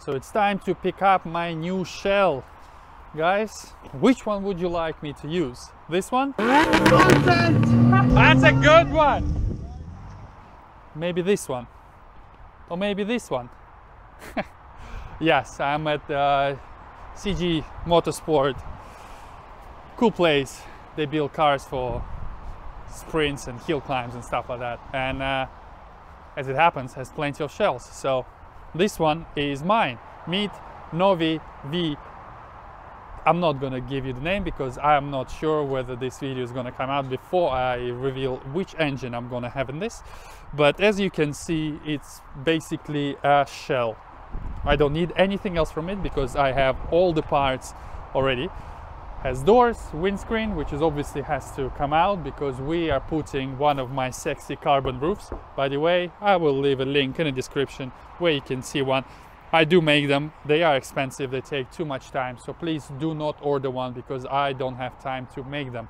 So it's time to pick up my new shell. Guys, which one would you like me to use? This one? That's a good one! Maybe this one. Or maybe this one. yes, I'm at uh, CG Motorsport. Cool place. They build cars for sprints and hill climbs and stuff like that. And uh, as it happens, has plenty of shells. So this one is mine. Meet Novi V. I'm not gonna give you the name because I'm not sure whether this video is gonna come out before I reveal which engine I'm gonna have in this. But as you can see, it's basically a shell. I don't need anything else from it because I have all the parts already has doors, windscreen, which is obviously has to come out because we are putting one of my sexy carbon roofs. By the way, I will leave a link in the description where you can see one. I do make them, they are expensive, they take too much time, so please do not order one because I don't have time to make them.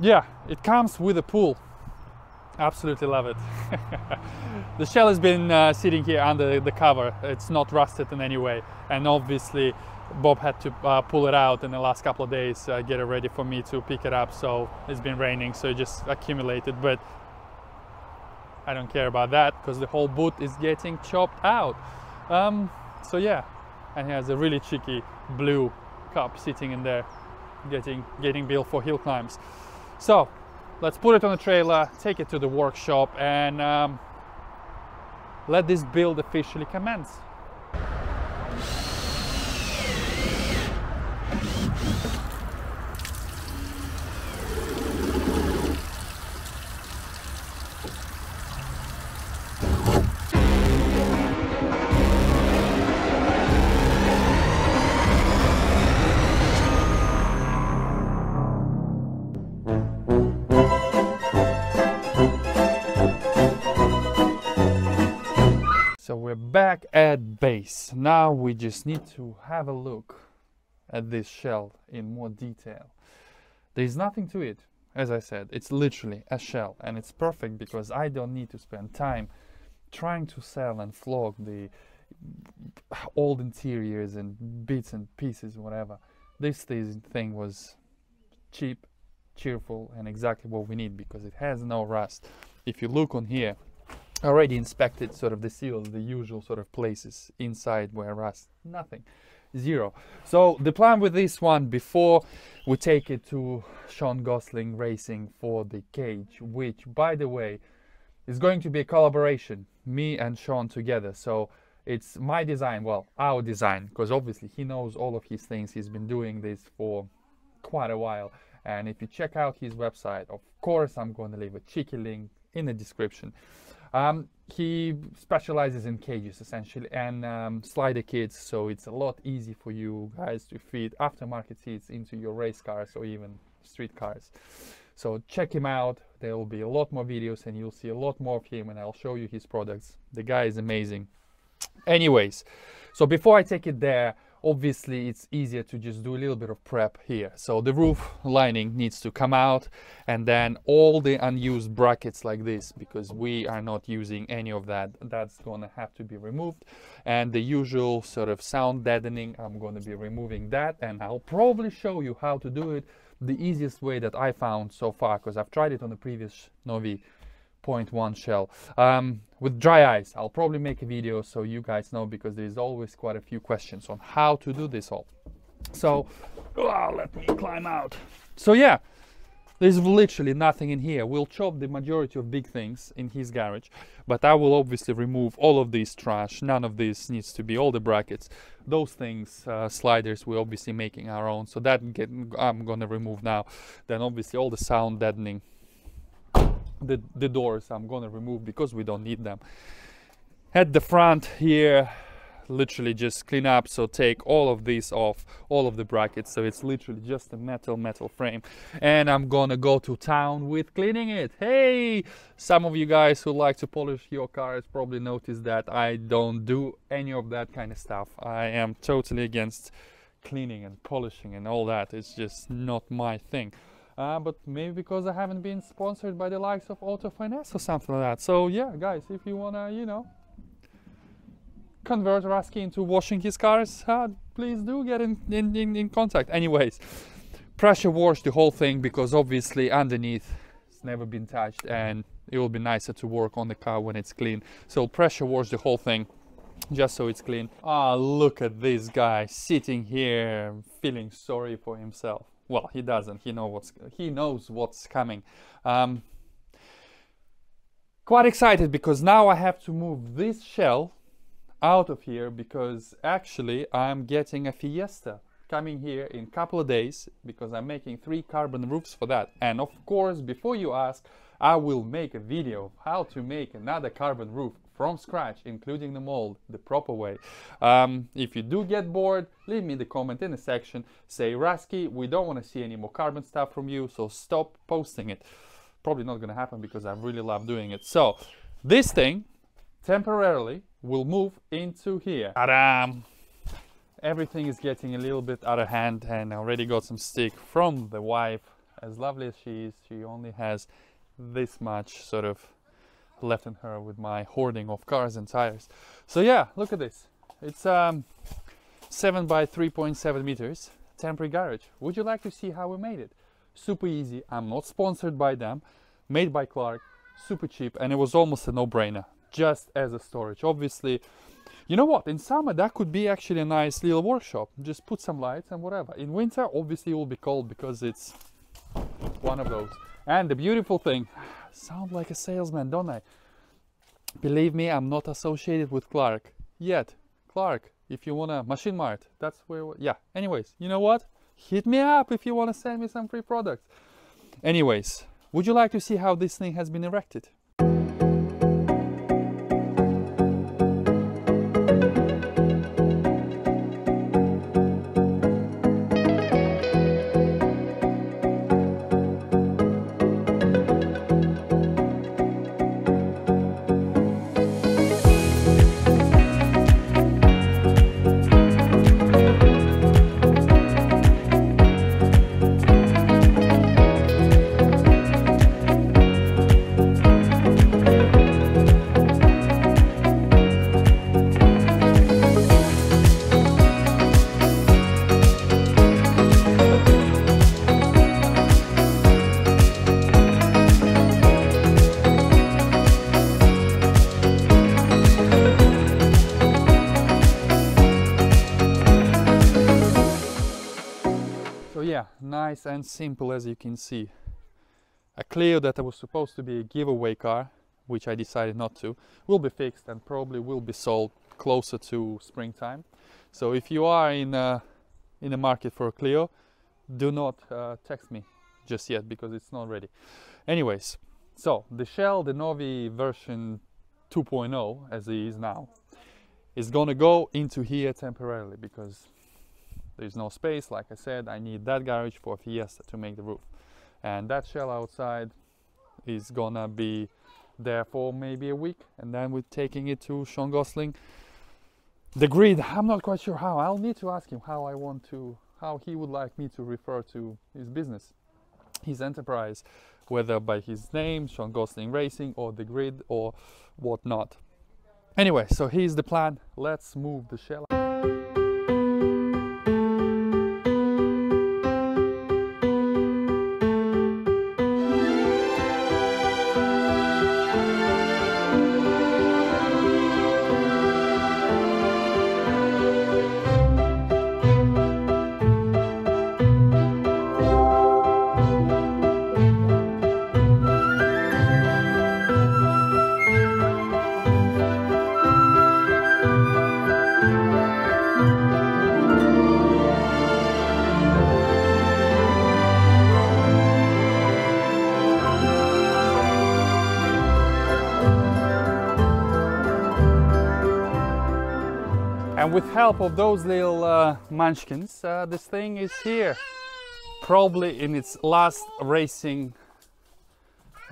Yeah, it comes with a pool. Absolutely love it. the shell has been uh, sitting here under the cover, it's not rusted in any way, and obviously Bob had to uh, pull it out in the last couple of days, uh, get it ready for me to pick it up. So it's been raining, so it just accumulated. But I don't care about that because the whole boot is getting chopped out. Um, so yeah, and he has a really cheeky blue cup sitting in there, getting getting built for hill climbs. So let's put it on the trailer, take it to the workshop, and um, let this build officially commence. At base. Now we just need to have a look at this shell in more detail. There's nothing to it. As I said, it's literally a shell and it's perfect because I don't need to spend time trying to sell and flog the old interiors and bits and pieces, whatever. This thing was cheap, cheerful, and exactly what we need because it has no rust. If you look on here, already inspected sort of the seals, the usual sort of places inside where rust, nothing, zero. So the plan with this one before we take it to Sean Gosling Racing for the cage, which by the way is going to be a collaboration, me and Sean together. So it's my design, well, our design, because obviously he knows all of his things. He's been doing this for quite a while. And if you check out his website, of course, I'm going to leave a cheeky link in the description. Um, he specializes in cages essentially and um, slider kits, so it's a lot easy for you guys to fit aftermarket seats into your race cars or even street cars. So check him out. There will be a lot more videos and you'll see a lot more of him and I'll show you his products. The guy is amazing. Anyways, so before I take it there, obviously it's easier to just do a little bit of prep here. So the roof lining needs to come out and then all the unused brackets like this, because we are not using any of that, that's gonna have to be removed. And the usual sort of sound deadening, I'm gonna be removing that and I'll probably show you how to do it the easiest way that I found so far, because I've tried it on the previous Novi 0.1 shell um, with dry ice. I'll probably make a video so you guys know because there's always quite a few questions on how to do this all. So oh, let me climb out. So yeah, there's literally nothing in here. We'll chop the majority of big things in his garage, but I will obviously remove all of this trash. None of this needs to be all the brackets. Those things, uh, sliders, we're obviously making our own. So that get, I'm gonna remove now. Then obviously all the sound deadening the, the doors I'm gonna remove because we don't need them. At the front here literally just clean up so take all of these off all of the brackets. So it's literally just a metal metal frame. And I'm gonna go to town with cleaning it. Hey some of you guys who like to polish your cars probably noticed that I don't do any of that kind of stuff. I am totally against cleaning and polishing and all that. It's just not my thing uh, but maybe because I haven't been sponsored by the likes of Auto Finesse or something like that. So yeah, guys, if you wanna, you know, convert Ruski into washing his cars, uh, please do get in, in, in, in contact. Anyways, pressure wash the whole thing because obviously underneath it's never been touched and it will be nicer to work on the car when it's clean. So pressure wash the whole thing just so it's clean. Ah, oh, look at this guy sitting here feeling sorry for himself. Well, he doesn't. He know what's he knows what's coming. Um, quite excited because now I have to move this shell out of here because actually I'm getting a Fiesta coming here in a couple of days because I'm making three carbon roofs for that. And of course, before you ask, I will make a video of how to make another carbon roof from scratch, including the mold, the proper way. Um, if you do get bored, leave me the comment in the section. Say, Ruski, we don't want to see any more carbon stuff from you, so stop posting it. Probably not going to happen because I really love doing it. So, this thing, temporarily, will move into here. Everything is getting a little bit out of hand and I already got some stick from the wife. As lovely as she is, she only has this much sort of left in her with my hoarding of cars and tires. So yeah, look at this. It's um, 7 by 3.7 meters, temporary garage. Would you like to see how we made it? Super easy. I'm not sponsored by them. Made by Clarke. Super cheap. And it was almost a no-brainer. Just as a storage. Obviously, you know what? In summer, that could be actually a nice little workshop. Just put some lights and whatever. In winter, obviously, it will be cold because it's one of those. And the beautiful thing, sound like a salesman, don't I? Believe me, I'm not associated with Clarke yet. Clarke, if you want a machine mart, that's where, yeah. Anyways, you know what? Hit me up if you want to send me some free products. Anyways, would you like to see how this thing has been erected? Nice and simple as you can see. A Clio that was supposed to be a giveaway car, which I decided not to, will be fixed and probably will be sold closer to springtime. So if you are in a, in the market for a Clio, do not uh, text me just yet because it's not ready. Anyways, so the shell, the Novi version 2.0 as it is now, is gonna go into here temporarily because there's no space like I said I need that garage for Fiesta to make the roof. And that shell outside is gonna be there for maybe a week and then we're taking it to Sean Gosling. The grid I'm not quite sure how. I'll need to ask him how I want to how he would like me to refer to his business his enterprise whether by his name Sean Gosling Racing or the grid or whatnot. Anyway so here's the plan. Let's move the shell And with help of those little uh, munchkins, uh, this thing is here. Probably in its last racing,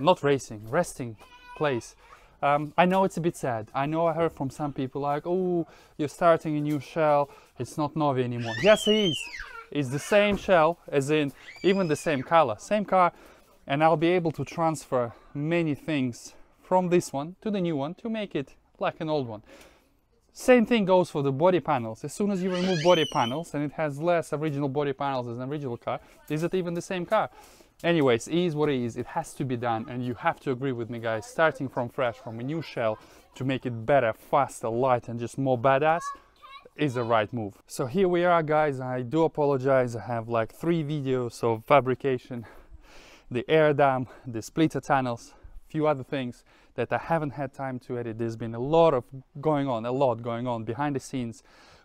not racing, resting place. Um, I know it's a bit sad. I know I heard from some people like, oh, you're starting a new shell. It's not Novi anymore. Yes, it is. It's the same shell, as in even the same color, same car. And I'll be able to transfer many things from this one to the new one to make it like an old one. Same thing goes for the body panels. As soon as you remove body panels and it has less original body panels as an original car, is it even the same car? Anyways, it is what it is. It has to be done and you have to agree with me guys. Starting from fresh, from a new shell to make it better, faster, light and just more badass is the right move. So here we are guys. I do apologize. I have like three videos of fabrication, the air dam, the splitter tunnels, a few other things that I haven't had time to edit. There's been a lot of going on, a lot going on behind the scenes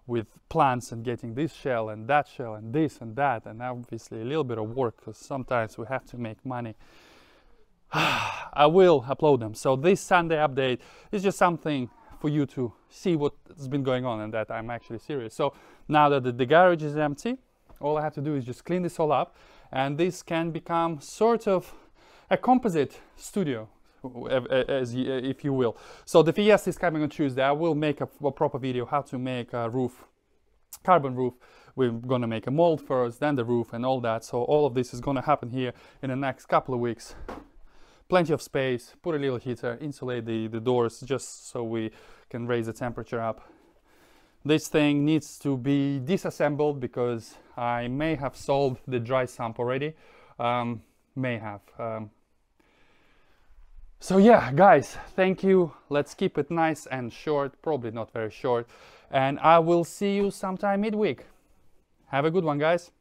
with plants and getting this shell and that shell and this and that and obviously a little bit of work because sometimes we have to make money. I will upload them. So this Sunday update is just something for you to see what's been going on and that I'm actually serious. So now that the, the garage is empty, all I have to do is just clean this all up and this can become sort of a composite studio as if you will. So the Fiesta is coming on Tuesday. I will make a, a, proper video how to make a roof, carbon roof. We're gonna make a mold first, then the roof and all that. So all of this is gonna happen here in the next couple of weeks. Plenty of space, put a little heater, insulate the, the doors just so we can raise the temperature up. This thing needs to be disassembled because I may have sold the dry sump already. Um, may have. Um, so yeah, guys, thank you. Let's keep it nice and short, probably not very short. And I will see you sometime midweek. Have a good one, guys.